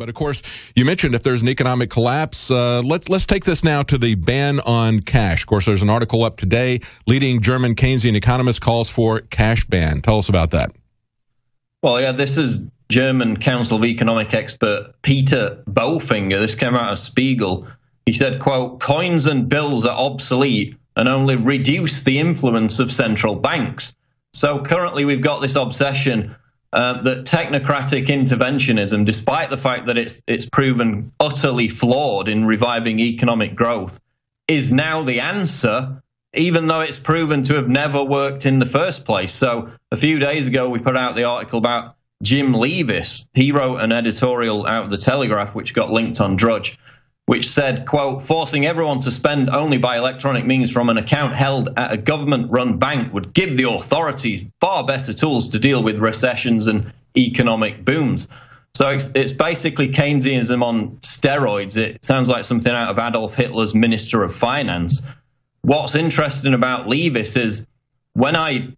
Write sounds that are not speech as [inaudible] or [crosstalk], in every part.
But of course, you mentioned if there's an economic collapse, uh, let's let's take this now to the ban on cash. Of course, there's an article up today. Leading German Keynesian economist calls for cash ban. Tell us about that. Well, yeah, this is German Council of Economic expert Peter Bofinger. This came out of Spiegel. He said, "quote Coins and bills are obsolete and only reduce the influence of central banks." So currently, we've got this obsession uh, that technocratic interventionism, despite the fact that it's it's proven utterly flawed in reviving economic growth, is now the answer, even though it's proven to have never worked in the first place. So a few days ago, we put out the article about Jim Leaviss. He wrote an editorial out of the Telegraph, which got linked on Drudge which said, quote, forcing everyone to spend only by electronic means from an account held at a government run bank would give the authorities far better tools to deal with recessions and economic booms. So it's, it's basically Keynesianism on steroids. It sounds like something out of Adolf Hitler's Minister of Finance. What's interesting about Leaviss is when I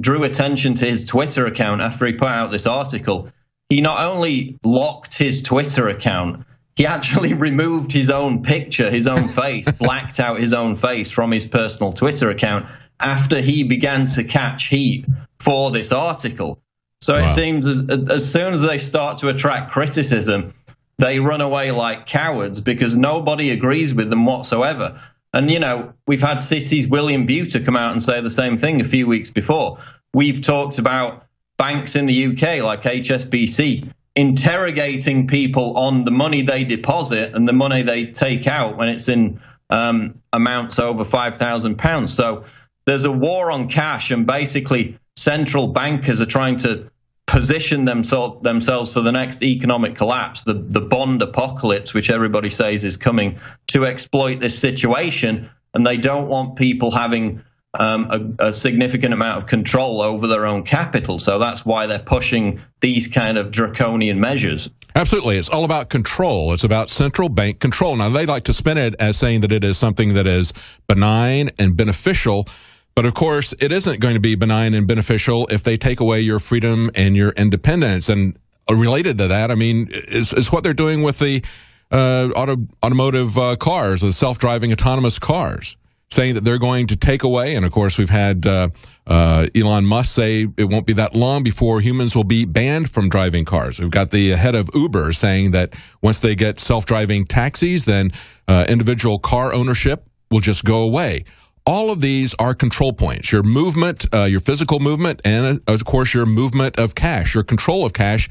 drew attention to his Twitter account after he put out this article, he not only locked his Twitter account, he actually [laughs] removed his own picture, his own face, [laughs] blacked out his own face from his personal Twitter account after he began to catch heat for this article. So wow. it seems as, as soon as they start to attract criticism, they run away like cowards because nobody agrees with them whatsoever. And, you know, we've had Citi's William Buiter come out and say the same thing a few weeks before. We've talked about banks in the UK like HSBC interrogating people on the money they deposit and the money they take out when it's in um, amounts over £5,000. So there's a war on cash, and basically, central bankers are trying to position themselves themselves for the next economic collapse, the, the bond apocalypse, which everybody says is coming, to exploit this situation. And they don't want people having um, a, a, significant amount of control over their own capital. So that's why they're pushing these kind of draconian measures. Absolutely. It's all about control. It's about central bank control. Now, they like to spin it as saying that it is something that is benign and beneficial. But of course, it isn't going to be benign and beneficial if they take away your freedom and your independence. And related to that, I mean, is, is what they're doing with the uh, auto, automotive uh, cars, the self driving autonomous cars saying that they're going to take away. And of course, we've had uh, uh, Elon Musk say it won't be that long before humans will be banned from driving cars. We've got the head of Uber saying that once they get self driving taxis, then uh, individual car ownership will just go away. All of these are control points your movement, uh, your physical movement, and uh, of course, your movement of cash, your control of cash.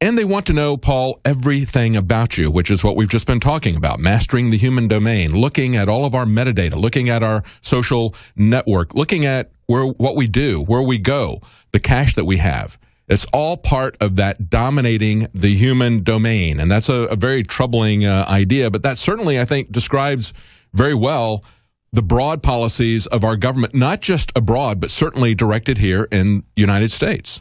And they want to know, Paul, everything about you, which is what we've just been talking about mastering the human domain, looking at all of our metadata, looking at our social network, looking at where what we do, where we go, the cash that we have. It's all part of that dominating the human domain. And that's a, a very troubling uh, idea, but that certainly, I think, describes very well the broad policies of our government, not just abroad, but certainly directed here in the United States.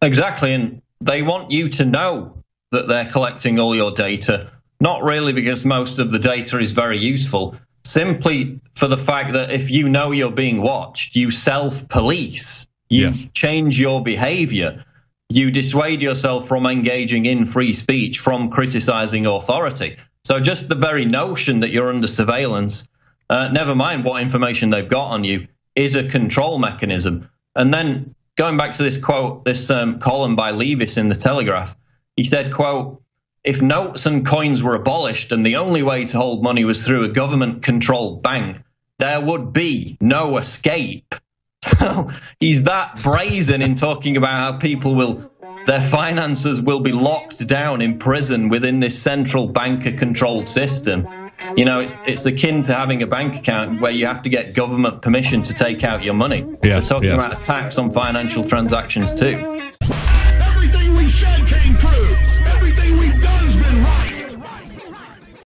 Exactly. And they want you to know that they're collecting all your data, not really because most of the data is very useful, simply for the fact that if you know you're being watched, you self police, you yes. change your behavior, you dissuade yourself from engaging in free speech, from criticizing authority. So just the very notion that you're under surveillance, uh, never mind what information they've got on you, is a control mechanism. And then going back to this quote, this um, column by Leaviss in the Telegraph, he said, "quote If notes and coins were abolished and the only way to hold money was through a government-controlled bank, there would be no escape." [laughs] So he's that brazen in talking about how people will, their finances will be locked down in prison within this central banker-controlled system you know, it's it's akin to having a bank account where you have to get government permission to take out your money. Yes, We're talking yes. about a tax on financial transactions too.